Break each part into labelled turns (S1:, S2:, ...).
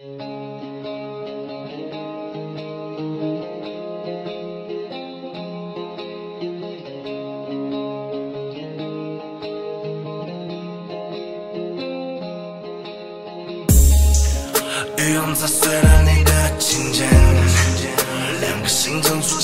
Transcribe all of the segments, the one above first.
S1: 雨用砸碎了你的琴键，两个心中逐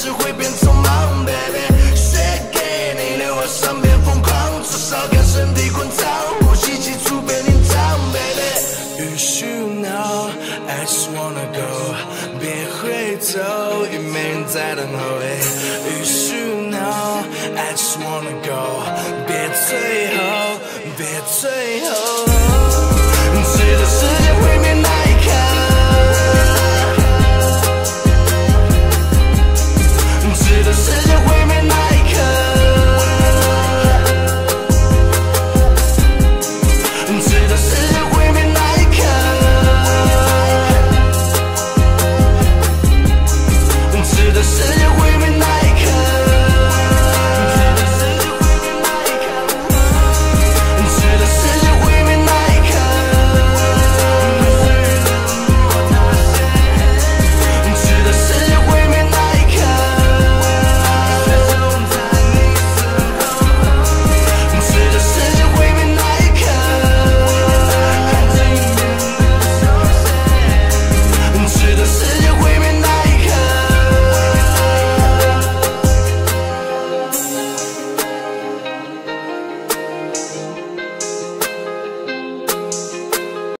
S1: 只会变匆忙，baby。写给你的话像变疯狂，至少看身体滚烫，呼吸急促变紧张，baby。You should know, I just wanna go，别回头，也没人在等候。You should know, I just wanna go，别退后，别退后。